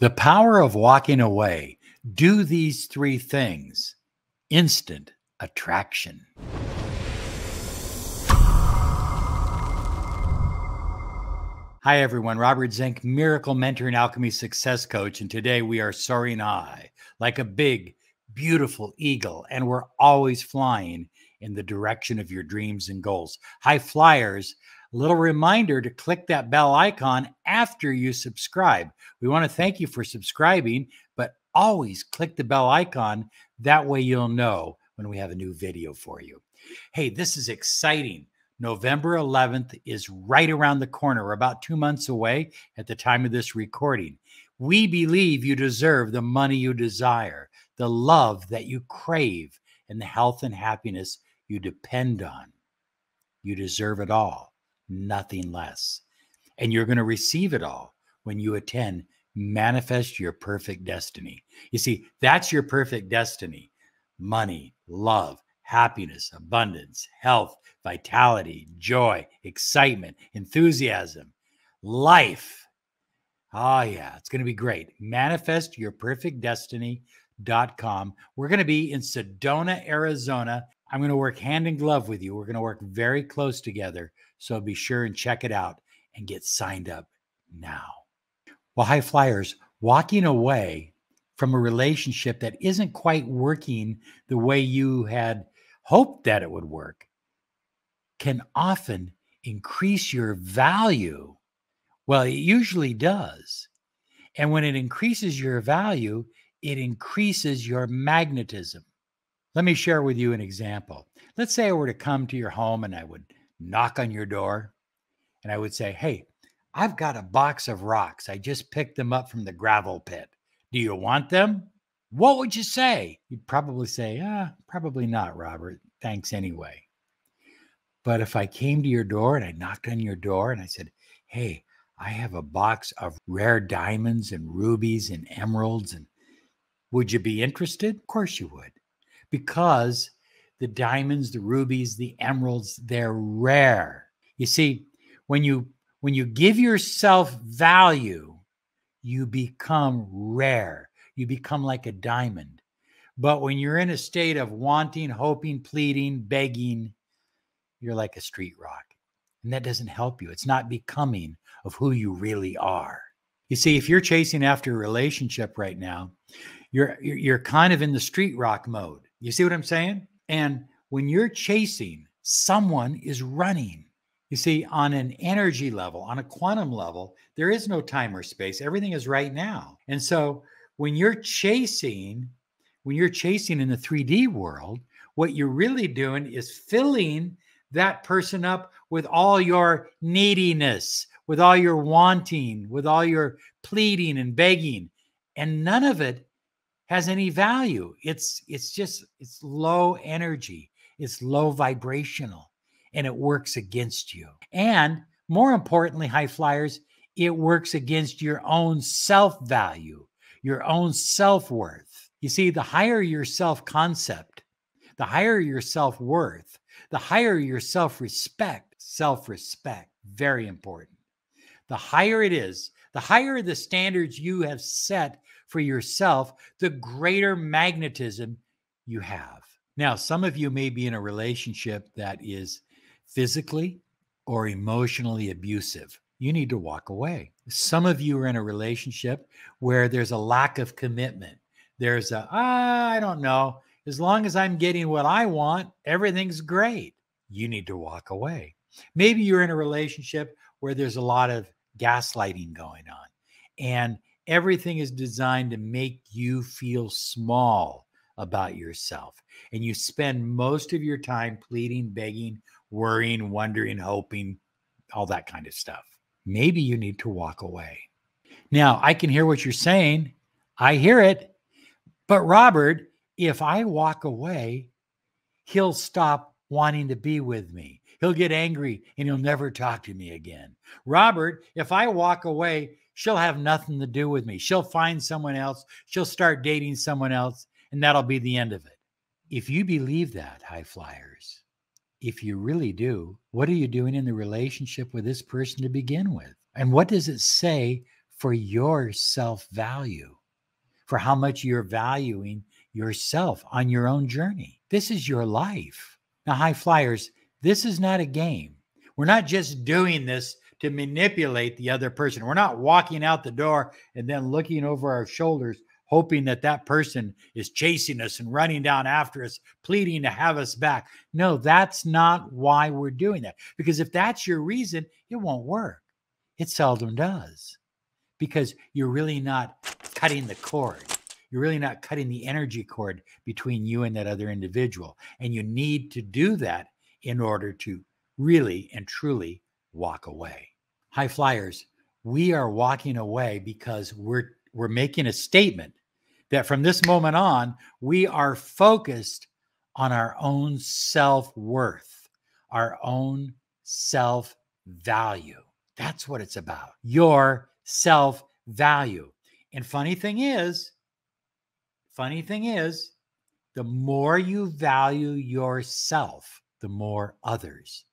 The power of walking away. Do these three things instant attraction. Hi, everyone. Robert Zink, Miracle Mentor and Alchemy Success Coach. And today we are soaring high like a big, beautiful eagle. And we're always flying in the direction of your dreams and goals. High flyers little reminder to click that bell icon after you subscribe. We want to thank you for subscribing, but always click the bell icon. That way you'll know when we have a new video for you. Hey, this is exciting. November 11th is right around the corner. About two months away at the time of this recording. We believe you deserve the money you desire, the love that you crave, and the health and happiness you depend on. You deserve it all nothing less. And you're going to receive it all when you attend Manifest Your Perfect Destiny. You see, that's your perfect destiny money, love, happiness, abundance, health, vitality, joy, excitement, enthusiasm, life. Oh, yeah, it's going to be great. Manifest Your Perfect Destiny.com. We're going to be in Sedona, Arizona. I'm going to work hand in glove with you. We're going to work very close together so be sure and check it out and get signed up now. Well, high flyers, walking away from a relationship that isn't quite working the way you had hoped that it would work can often increase your value. Well, it usually does. And when it increases your value, it increases your magnetism. Let me share with you an example. Let's say I were to come to your home and I would knock on your door and I would say, Hey, I've got a box of rocks. I just picked them up from the gravel pit. Do you want them? What would you say? You'd probably say, Ah, probably not, Robert. Thanks anyway. But if I came to your door and I knocked on your door and I said, Hey, I have a box of rare diamonds and rubies and emeralds, and would you be interested? Of course you would, because the diamonds, the rubies, the emeralds, they're rare. You see, when you when you give yourself value, you become rare. You become like a diamond. But when you're in a state of wanting, hoping, pleading, begging, you're like a street rock. And that doesn't help you. It's not becoming of who you really are. You see, if you're chasing after a relationship right now, you're you're kind of in the street rock mode. You see what I'm saying? And when you're chasing, someone is running. You see, on an energy level, on a quantum level, there is no time or space. Everything is right now. And so when you're chasing, when you're chasing in the 3D world, what you're really doing is filling that person up with all your neediness, with all your wanting, with all your pleading and begging. And none of it has any value. It's it's just it's low energy. It's low vibrational and it works against you. And more importantly, high flyers, it works against your own self-value, your own self-worth. You see, the higher your self-concept, the higher your self-worth, the higher your self-respect, self-respect, very important. The higher it is, the higher the standards you have set for yourself, the greater magnetism you have. Now, some of you may be in a relationship that is physically or emotionally abusive. You need to walk away. Some of you are in a relationship where there's a lack of commitment. There's a, ah, I don't know. As long as I'm getting what I want, everything's great. You need to walk away. Maybe you're in a relationship where there's a lot of gaslighting going on. And everything is designed to make you feel small about yourself. And you spend most of your time pleading, begging, worrying, wondering, hoping, all that kind of stuff. Maybe you need to walk away. Now, I can hear what you're saying. I hear it. But Robert, if I walk away, he'll stop wanting to be with me. He'll get angry and he'll never talk to me again. Robert, if I walk away, she'll have nothing to do with me. She'll find someone else, she'll start dating someone else, and that'll be the end of it. If you believe that, high flyers, if you really do, what are you doing in the relationship with this person to begin with? And what does it say for your self value, for how much you're valuing yourself on your own journey. This is your life. Now, high flyers, this is not a game. We're not just doing this to manipulate the other person. We're not walking out the door and then looking over our shoulders, hoping that that person is chasing us and running down after us, pleading to have us back. No, that's not why we're doing that. Because if that's your reason, it won't work. It seldom does because you're really not cutting the cord. You're really not cutting the energy cord between you and that other individual. And you need to do that in order to really and truly walk away. High flyers, we are walking away because we're we're making a statement that from this moment on, we are focused on our own self-worth, our own self-value. That's what it's about. Your self-value. And funny thing is, funny thing is, the more you value yourself, the more others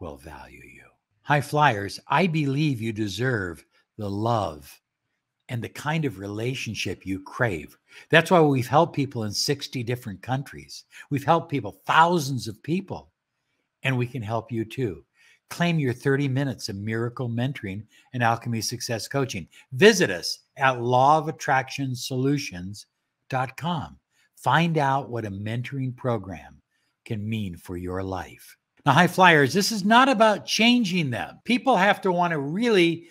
will value you. High flyers, I believe you deserve the love and the kind of relationship you crave. That's why we've helped people in 60 different countries. We've helped people, thousands of people, and we can help you too. Claim your 30 minutes of miracle mentoring and alchemy success coaching. Visit us at lawofattractionsolutions.com. Find out what a mentoring program can mean for your life. Now, high flyers, this is not about changing them. People have to want to really,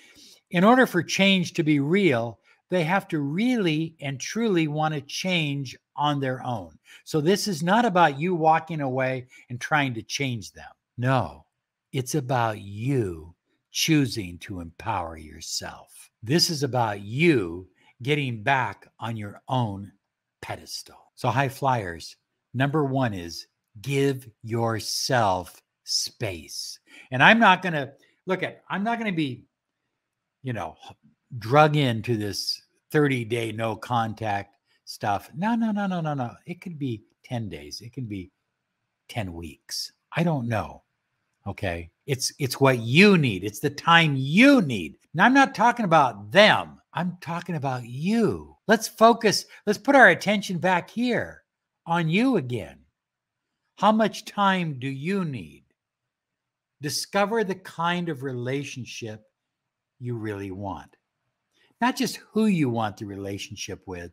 in order for change to be real, they have to really and truly want to change on their own. So, this is not about you walking away and trying to change them. No, it's about you choosing to empower yourself. This is about you getting back on your own pedestal. So, high flyers, number one is give yourself space. And I'm not going to look at, I'm not going to be, you know, drug into this 30 day no contact stuff. No, no, no, no, no, no. It could be 10 days. It can be 10 weeks. I don't know. Okay. It's it's what you need. It's the time you need. Now I'm not talking about them. I'm talking about you. Let's focus. Let's put our attention back here on you again. How much time do you need? Discover the kind of relationship you really want. Not just who you want the relationship with,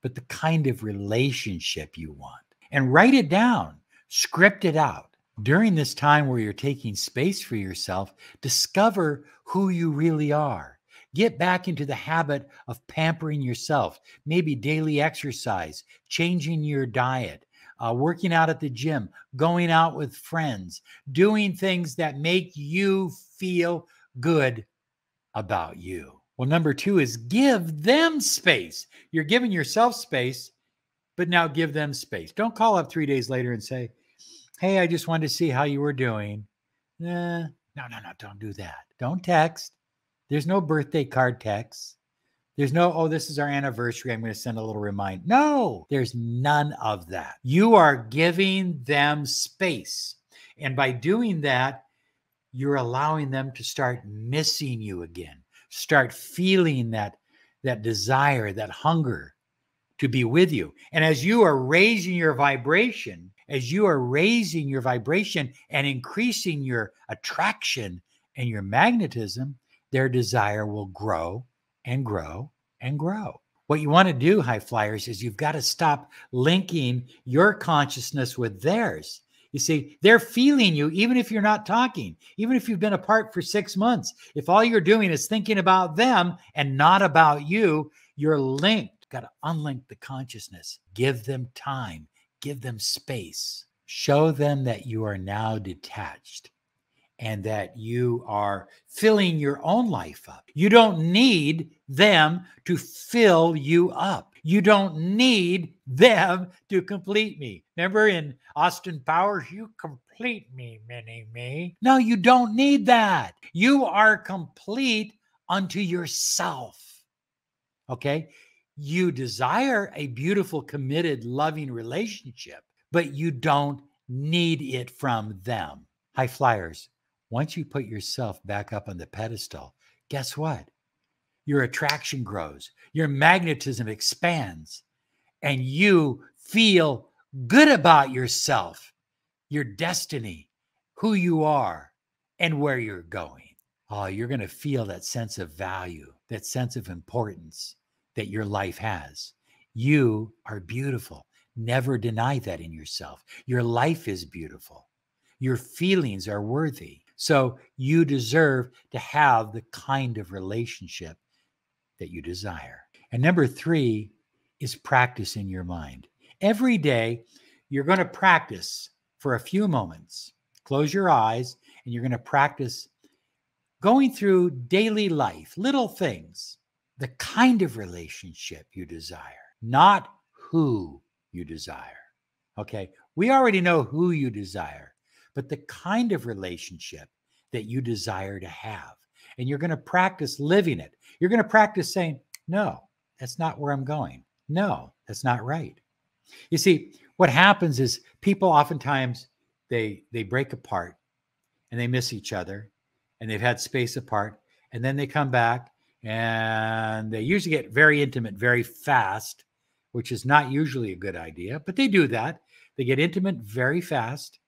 but the kind of relationship you want. And write it down, script it out. During this time where you're taking space for yourself, discover who you really are. Get back into the habit of pampering yourself, maybe daily exercise, changing your diet, uh, working out at the gym, going out with friends, doing things that make you feel good about you. Well, number two is give them space. You're giving yourself space, but now give them space. Don't call up three days later and say, Hey, I just wanted to see how you were doing. Nah, no, no, no, don't do that. Don't text. There's no birthday card text. There's no, oh, this is our anniversary. I'm going to send a little reminder. No, there's none of that. You are giving them space. And by doing that, you're allowing them to start missing you again, start feeling that, that desire, that hunger to be with you. And as you are raising your vibration, as you are raising your vibration and increasing your attraction and your magnetism, their desire will grow and grow and grow. What you want to do, high flyers, is you've got to stop linking your consciousness with theirs. You see, they're feeling you even if you're not talking, even if you've been apart for six months. If all you're doing is thinking about them and not about you, you're linked. Got to unlink the consciousness. Give them time, give them space. Show them that you are now detached and that you are filling your own life up. You don't need them to fill you up. You don't need them to complete me. Remember in Austin Powers, you complete me, mini me. No, you don't need that. You are complete unto yourself. Okay? You desire a beautiful, committed, loving relationship, but you don't need it from them. High flyers, once you put yourself back up on the pedestal, guess what? your attraction grows, your magnetism expands, and you feel good about yourself, your destiny, who you are, and where you're going. Oh, you're going to feel that sense of value, that sense of importance that your life has. You are beautiful. Never deny that in yourself. Your life is beautiful. Your feelings are worthy. So you deserve to have the kind of relationship that you desire. And number three is practice in your mind. Every day, you're going to practice for a few moments. Close your eyes and you're going to practice going through daily life, little things, the kind of relationship you desire, not who you desire. Okay. We already know who you desire, but the kind of relationship that you desire to have. And you're going to practice living it. You're going to practice saying, no, that's not where I'm going. No, that's not right. You see, what happens is people oftentimes they they break apart and they miss each other and they've had space apart and then they come back and they usually get very intimate very fast which is not usually a good idea but they do that they get intimate very fast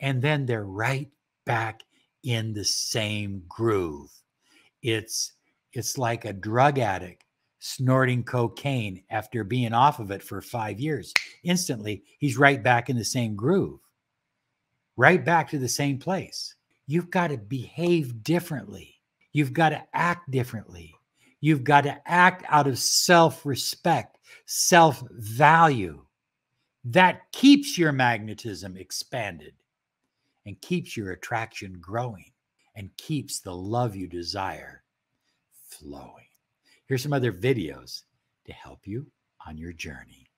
and then they're right back in the same groove it's it's like a drug addict snorting cocaine after being off of it for 5 years instantly he's right back in the same groove right back to the same place you've got to behave differently. You've got to act differently. You've got to act out of self respect, self value. That keeps your magnetism expanded and keeps your attraction growing and keeps the love you desire flowing. Here's some other videos to help you on your journey.